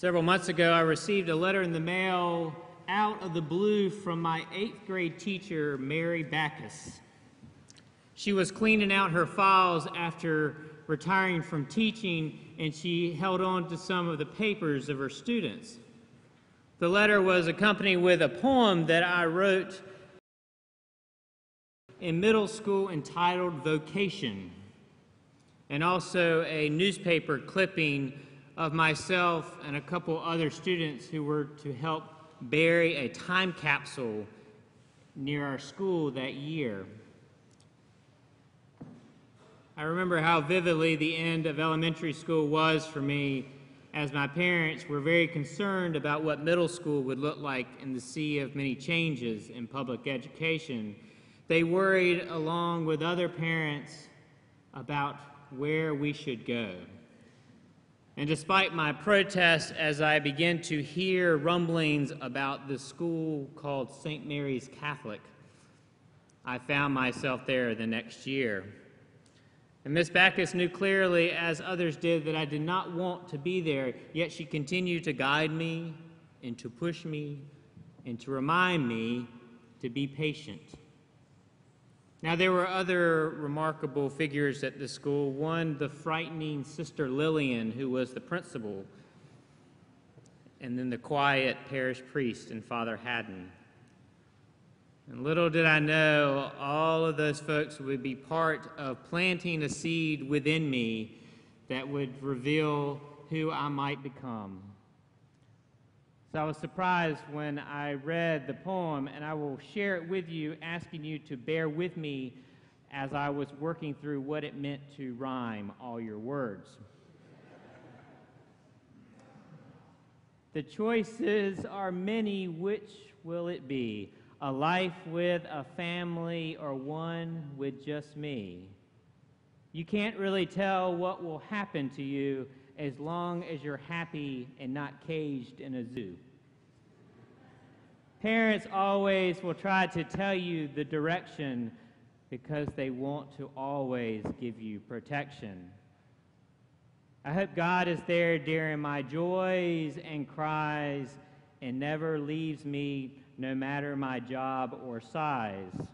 Several months ago, I received a letter in the mail out of the blue from my eighth grade teacher, Mary Backus. She was cleaning out her files after retiring from teaching, and she held on to some of the papers of her students. The letter was accompanied with a poem that I wrote in middle school entitled Vocation, and also a newspaper clipping of myself and a couple other students who were to help bury a time capsule near our school that year. I remember how vividly the end of elementary school was for me, as my parents were very concerned about what middle school would look like in the sea of many changes in public education. They worried, along with other parents, about where we should go. And despite my protest as I began to hear rumblings about the school called St. Mary's Catholic, I found myself there the next year. And Miss Backus knew clearly, as others did, that I did not want to be there, yet she continued to guide me and to push me and to remind me to be patient. Now, there were other remarkable figures at the school. One, the frightening Sister Lillian, who was the principal, and then the quiet parish priest and Father Haddon. And little did I know, all of those folks would be part of planting a seed within me that would reveal who I might become. So I was surprised when I read the poem, and I will share it with you, asking you to bear with me as I was working through what it meant to rhyme all your words. the choices are many, which will it be? A life with a family or one with just me? You can't really tell what will happen to you as long as you're happy and not caged in a zoo. Parents always will try to tell you the direction because they want to always give you protection. I hope God is there during my joys and cries and never leaves me no matter my job or size.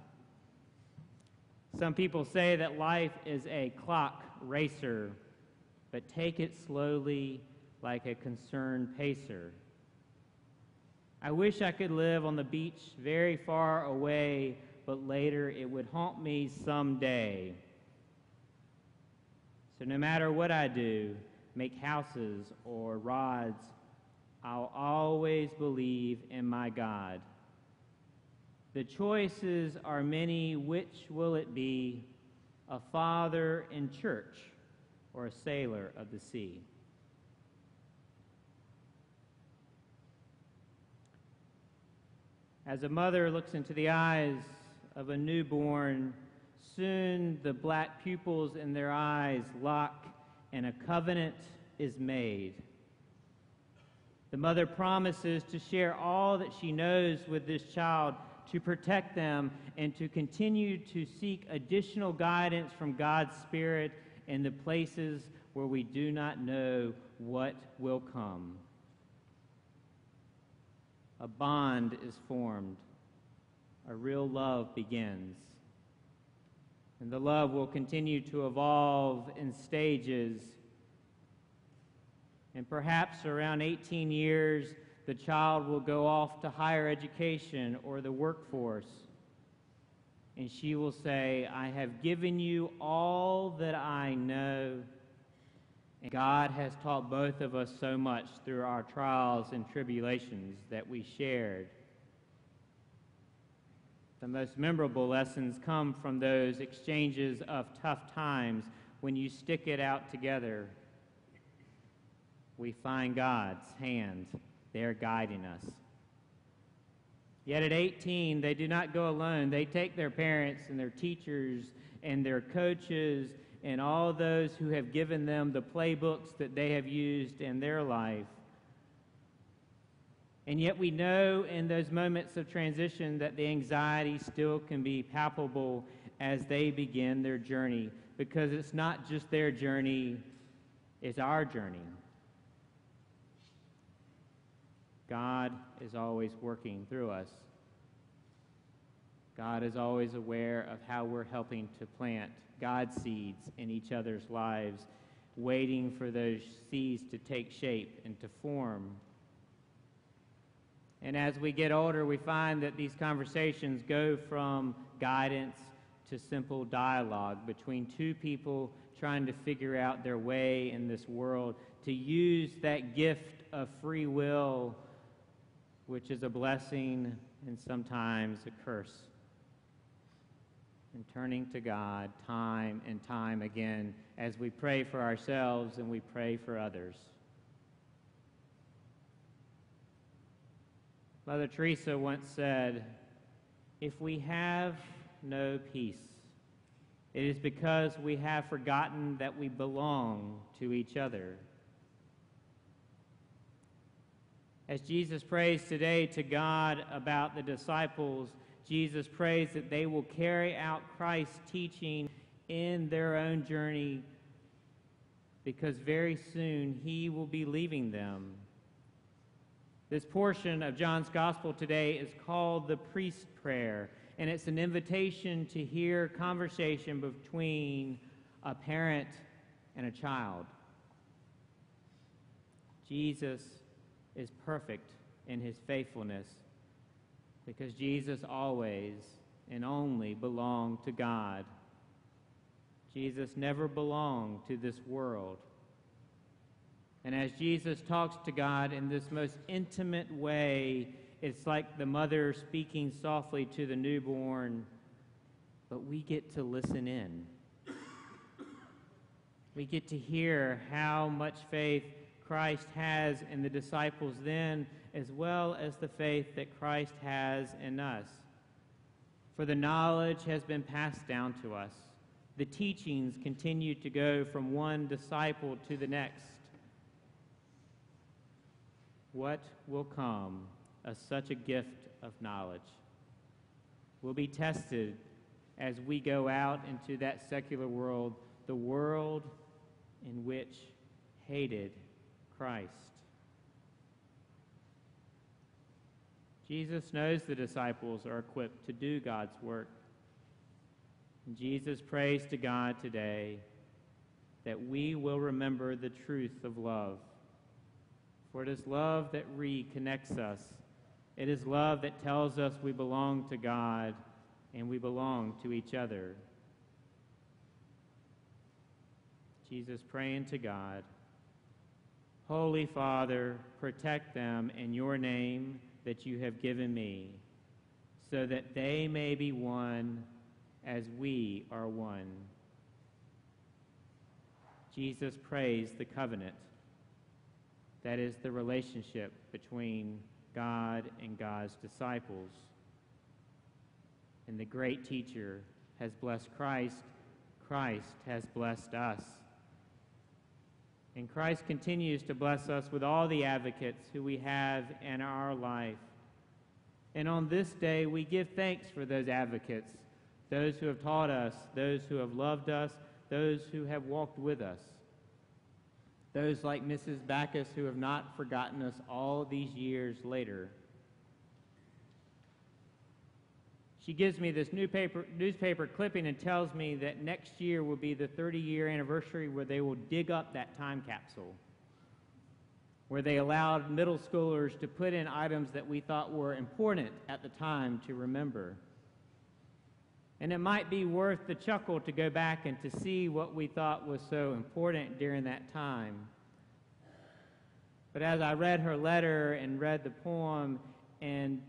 Some people say that life is a clock racer but take it slowly like a concerned pacer. I wish I could live on the beach very far away, but later it would haunt me someday. So no matter what I do, make houses or rods, I'll always believe in my God. The choices are many, which will it be? A father in church or a sailor of the sea. As a mother looks into the eyes of a newborn, soon the black pupils in their eyes lock and a covenant is made. The mother promises to share all that she knows with this child to protect them and to continue to seek additional guidance from God's Spirit in the places where we do not know what will come. A bond is formed, a real love begins. And the love will continue to evolve in stages. And perhaps around 18 years, the child will go off to higher education or the workforce and she will say, I have given you all that God has taught both of us so much through our trials and tribulations that we shared. The most memorable lessons come from those exchanges of tough times when you stick it out together. We find God's hand there guiding us. Yet at 18, they do not go alone. They take their parents and their teachers and their coaches and all those who have given them the playbooks that they have used in their life. And yet, we know in those moments of transition that the anxiety still can be palpable as they begin their journey because it's not just their journey, it's our journey. God is always working through us. God is always aware of how we're helping to plant God seeds in each other's lives, waiting for those seeds to take shape and to form. And as we get older, we find that these conversations go from guidance to simple dialogue between two people trying to figure out their way in this world, to use that gift of free will, which is a blessing and sometimes a curse and turning to God time and time again as we pray for ourselves and we pray for others. Mother Teresa once said, If we have no peace, it is because we have forgotten that we belong to each other. As Jesus prays today to God about the disciples, Jesus prays that they will carry out Christ's teaching in their own journey because very soon he will be leaving them. This portion of John's Gospel today is called the priestly prayer, and it's an invitation to hear conversation between a parent and a child. Jesus is perfect in his faithfulness because Jesus always and only belonged to God. Jesus never belonged to this world. And as Jesus talks to God in this most intimate way, it's like the mother speaking softly to the newborn, but we get to listen in. We get to hear how much faith Christ has in the disciples then as well as the faith that Christ has in us. For the knowledge has been passed down to us. The teachings continue to go from one disciple to the next. What will come as such a gift of knowledge? Will be tested as we go out into that secular world, the world in which hated Christ. Jesus knows the disciples are equipped to do God's work. And Jesus prays to God today that we will remember the truth of love. For it is love that reconnects us. It is love that tells us we belong to God and we belong to each other. Jesus praying to God, Holy Father, protect them in your name that you have given me, so that they may be one as we are one. Jesus prays the covenant. That is the relationship between God and God's disciples. And the great teacher has blessed Christ. Christ has blessed us. And Christ continues to bless us with all the advocates who we have in our life. And on this day, we give thanks for those advocates, those who have taught us, those who have loved us, those who have walked with us. Those like Mrs. Backus who have not forgotten us all these years later. She gives me this newspaper, newspaper clipping and tells me that next year will be the 30 year anniversary where they will dig up that time capsule, where they allowed middle schoolers to put in items that we thought were important at the time to remember. And it might be worth the chuckle to go back and to see what we thought was so important during that time. But as I read her letter and read the poem and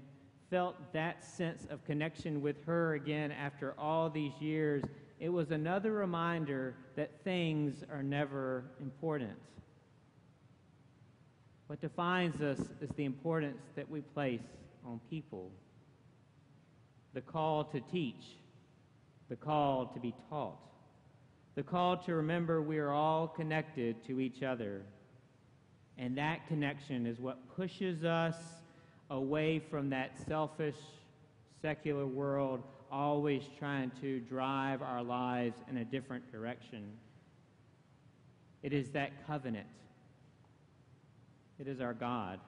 felt that sense of connection with her again after all these years, it was another reminder that things are never important. What defines us is the importance that we place on people, the call to teach, the call to be taught, the call to remember we are all connected to each other. And that connection is what pushes us away from that selfish, secular world, always trying to drive our lives in a different direction. It is that covenant. It is our God.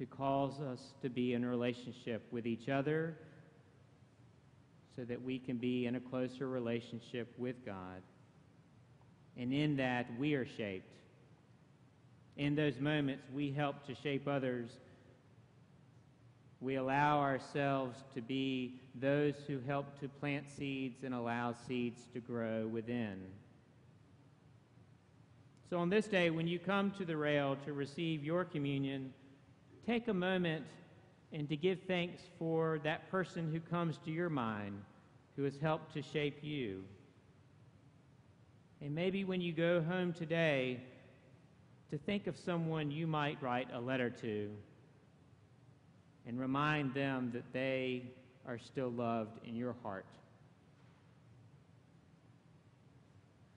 who calls us to be in relationship with each other so that we can be in a closer relationship with God. And in that, we are shaped. In those moments, we help to shape others. We allow ourselves to be those who help to plant seeds and allow seeds to grow within. So, on this day, when you come to the rail to receive your communion, take a moment and to give thanks for that person who comes to your mind who has helped to shape you. And maybe when you go home today, to think of someone you might write a letter to and remind them that they are still loved in your heart.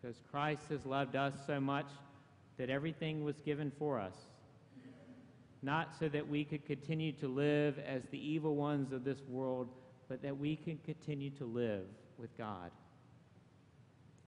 Because Christ has loved us so much that everything was given for us, not so that we could continue to live as the evil ones of this world, but that we can continue to live with God.